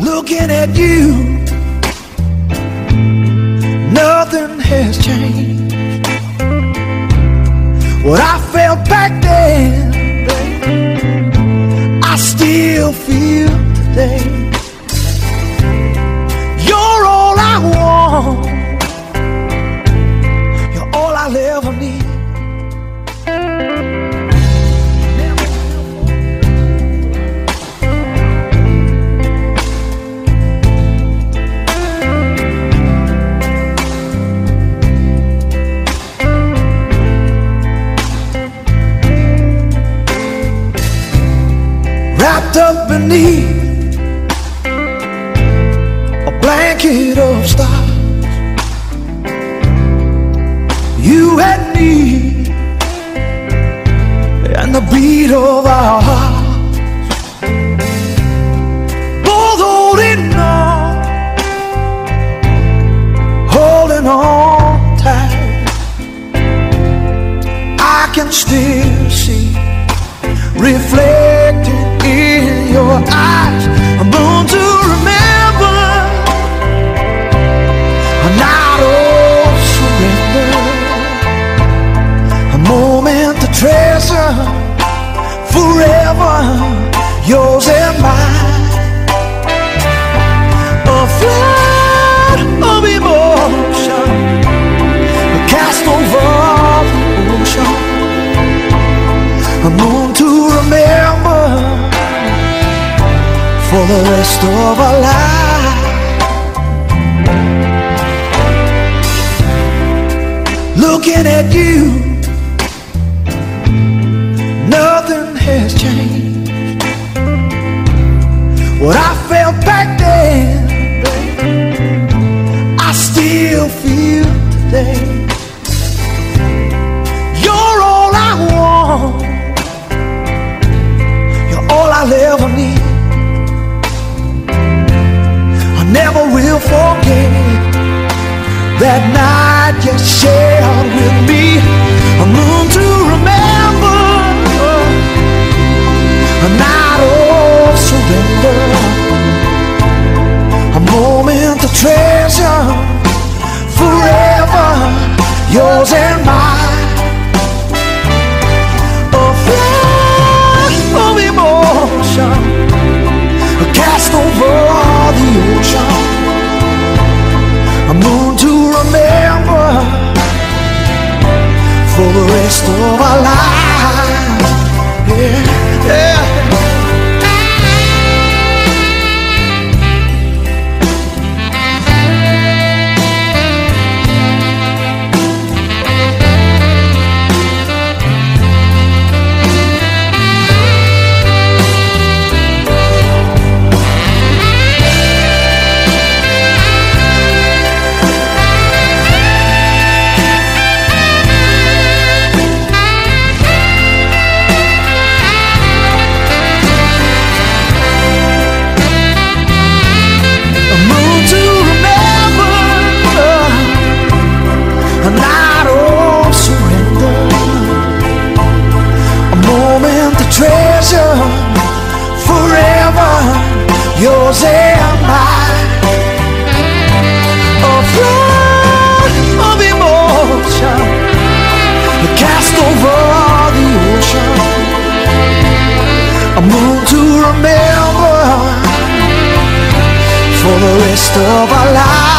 Looking at you, nothing has changed. What I felt back then, I still feel today. Blanket of stars. You and me, and the beat of our treasure. Forever yours and mine. A flood of emotion. Cast over the ocean a moon to remember for the rest of our life. Looking at you, What I felt back then, I still feel today. You're all I want you're all I'll ever need. I never will forget that night you shared with me. A moon to A moon to remember for the rest of our lives. of our lives.